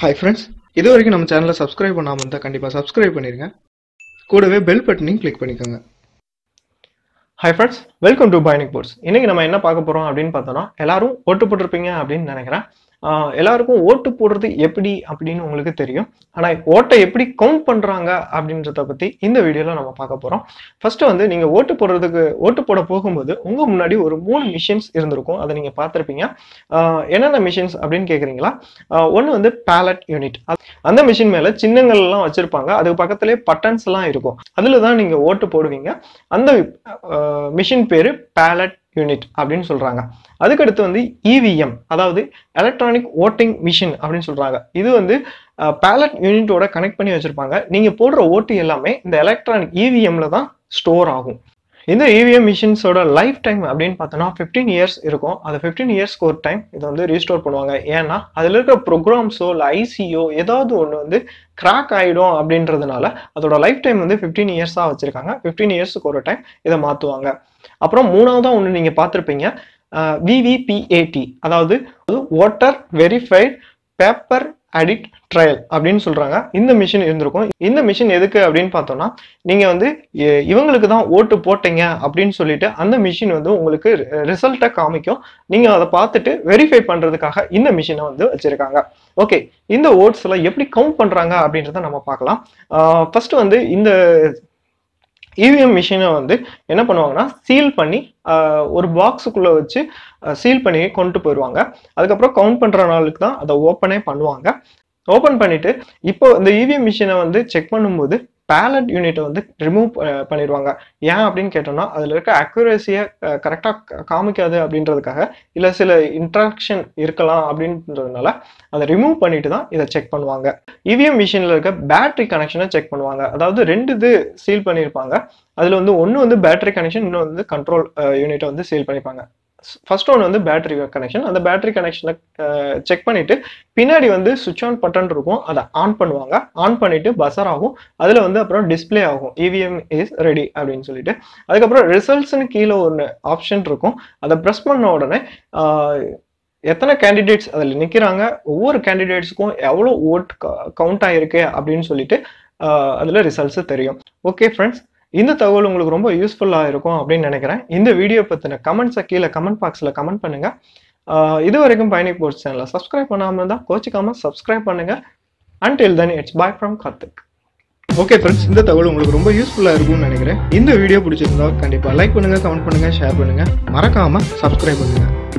Hi friends இது வரைக்கும் நம்ம சேனலை சப்ஸ்கிரைப் பண்ணாமல் இருந்தால் கண்டிப்பாக சப்ஸ்கிரைப் பண்ணிடுங்க கூடவே பெல் பட்டனையும் கிளிக் பண்ணிக்கோங்க. ஹாய் ஃப்ரெண்ட்ஸ் வெல்கம் டு பைனிக் போர்ட்ஸ் இன்னைக்கு நம்ம என்ன பார்க்க போறோம் அப்படின்னு பார்த்தோம்னா எல்லாரும் ஓட்டு போட்டிருப்பீங்க அப்படின்னு நினைக்கிறேன். எல்லாருக்கும் ஓட்டு போடுறது எப்படி அப்படின்னு உங்களுக்கு தெரியும். ஆனால் ஓட்டை எப்படி கவுண்ட் பண்ணுறாங்க அப்படின்றத பற்றி இந்த வீடியோவில் நம்ம பார்க்க போகிறோம் ஃபர்ஸ்ட் வந்து நீங்கள் ஓட்டு போடுறதுக்கு ஓட்டு போட போகும்போது உங்கள் முன்னாடி ஒரு மூணு மிஷின்ஸ் இருந்திருக்கும். அதை நீங்கள் பார்த்துருப்பீங்க. என்னென்ன மிஷின்ஸ் அப்படின்னு கேட்குறீங்களா ஒன்று வந்து பேலட் யூனிட் அந்த மிஷின் மேலே சின்னங்கள்லாம் வச்சுருப்பாங்க. அதுக்கு பக்கத்துலேயே பட்டன்ஸ் எல்லாம் இருக்கும். அதில் தான் நீங்கள் ஓட்டு போடுவீங்க. அந்த மிஷின் பேர் பேலட் யூனிட் அப்படின்னு சொல்றாங்க. அதுக்கடுத்து வந்து இவிஎம் அதாவது எலக்ட்ரானிக் ஓட்டிங் மிஷின் அப்படின்னு சொல்றாங்க. இது வந்து பேலட் யூனிட்டோட கனெக்ட் பண்ணி வச்சிருப்பாங்க. நீங்க போடுற ஓட்டு எல்லாமே இந்த எலக்ட்ரானிக் இவிஎம்மில் தான் ஸ்டோர் ஆகும். இந்த இவிஎம் மிஷின்ஸோட லைஃப் டைம் அப்படின்னு பார்த்தோன்னா ஃபிஃப்டீன் இயர்ஸ் இருக்கும். அந்த ஃபிஃப்டீன் இயர்ஸ்க்கு ஒரு டைம் இதை வந்து ரீஸ்டோர் பண்ணுவாங்க. ஏன்னா அதில் இருக்கிற ப்ரோக்ராம்ஸோ இல்லை ஐசியோ ஏதாவது ஒன்று வந்து கிராக் ஆகிடும் அப்படின்றதுனால அதோட லைஃப் டைம் வந்து ஃபிஃப்டீன் இயர்ஸாக வச்சுருக்காங்க. ஃபிஃப்டீன் இயர்ஸுக்கு ஒரு டைம் இதை மாற்றுவாங்க அப்புறம் மூணாவதாக ஒன்று நீங்கள் பார்த்துருப்பீங்க. விவிபிஏடி அதாவது voter verified paper audit trail அப்படின்னு சொல்றாங்க. இந்த மிஷின் இருந்திருக்கும். இந்த மிஷின் எதுக்கு அப்படின்னு பார்த்தோம்னா நீங்க வந்து இவங்களுக்கு தான் ஓட்டு போட்டீங்க அப்படின்னு சொல்லிட்டு அந்த மிஷின் வந்து உங்களுக்கு ரிசல்ட்டை காமிக்கும். நீங்க அதை பார்த்துட்டு வெரிஃபை பண்றதுக்காக இந்த மிஷினை வந்து வச்சிருக்காங்க. ஓகே இந்த ஓட்ஸ் எல்லாம் எப்படி கவுண்ட் பண்றாங்க அப்படின்றத நம்ம பார்க்கலாம். ஃபர்ஸ்ட் வந்து இந்த இவிஎம் மிஷினை வந்து என்ன பண்ணுவாங்கன்னா சீல் பண்ணி ஆஹ், ஒரு பாக்ஸுக்குள்ள வச்சு சீல் பண்ணி கொண்டு போயிடுவாங்க அதுக்கப்புறம் கவுண்ட் பண்ற நாளுக்கு தான் அதை ஓப்பனே பண்ணுவாங்க. ஓப்பன் பண்ணிட்டு இப்போ இந்த இவிஎம் மிஷினை வந்து செக் பண்ணும்போது பேலட் யூனிட்டை வந்து ரிமூவ் பண்ணிடுவாங்க ஏன் அப்படின்னு கேட்டோம்னா அதில் இருக்க அக்யூரேசியை கரெக்டாக காமிக்காது அப்படின்றதுக்காக இல்லை சில இன்ட்ராக்ஷன் இருக்கலாம் அப்படின்றதுனால அதை ரிமூவ் பண்ணிட்டு தான் இதை செக் பண்ணுவாங்க. இவிஎம் மிஷினில் இருக்க பேட்டரி கனெக்ஷனை செக் பண்ணுவாங்க. அதாவது ரெண்டு இது சீல் பண்ணியிருப்பாங்க அதில் வந்து ஒன்று வந்து பேட்டரி கனெக்ஷன் இன்னும் வந்து கண்ட்ரோல் யூனிட்டை வந்து சீல் பண்ணிப்பாங்க. ஃபர்ஸ்ட் ஒன் வந்து பேட்டரி கனெக்ஷன் அந்த பேட்டரி கனெக்ஷனை செக் பண்ணிட்டு பின்னாடி வந்து சுவிட்ச் ஆன் பட்டன் இருக்கும். அதை ஆன் பண்ணுவாங்க. ஆன் பண்ணிட்டு பசர் ஆகும். அதில் வந்து அப்புறம் டிஸ்பிளே ஆகும். இவிஎம் இஸ் ரெடி அப்படின்னு சொல்லிட்டு. அதுக்கப்புறம் ரிசல்ட்ஸ்னு கீழே ஒன்று ஆப்ஷன் இருக்கும். அதை ப்ரெஸ் பண்ண உடனே எத்தனை கேண்டிடேட்ஸ் அதில் நிற்கிறாங்க ஒவ்வொரு கேண்டிடேட்ஸுக்கும் எவ்வளோ ஓட் கவுண்ட் ஆகிருக்கு அப்படின்னு சொல்லிட்டு அதில் ரிசல்ட்ஸு தெரியும். ஓகே ஃப்ரெண்ட்ஸ் இந்த தகவல் உங்களுக்கு ரொம்ப யூஸ்ஃபுல்லாக இருக்கும் அப்படின்னு நினைக்கிறேன். இந்த வீடியோ பற்றின கமெண்ட்ஸை கீழே கமெண்ட் பாக்ஸில் கமெண்ட் பண்ணுங்கள் இது வரைக்கும் பயணி போர்ட்ஸ் சேனலை சப்ஸ்கிரைப் பண்ணாமல் இருந்தால் கோச்சிக்காமல் சப்ஸ்கிரைப் பண்ணுங்கள் until then it's bye from Karthik okay friends இந்த தகவல் உங்களுக்கு ரொம்ப யூஸ்ஃபுல்லாக இருக்கும்னு நினைக்கிறேன். இந்த வீடியோ பிடிச்சிருந்தா கண்டிப்பாக லைக் பண்ணுங்கள் கமெண்ட் பண்ணுங்கள் ஷேர் பண்ணுங்கள் மறக்காமல் சப்ஸ்கிரைப் பண்ணுங்கள்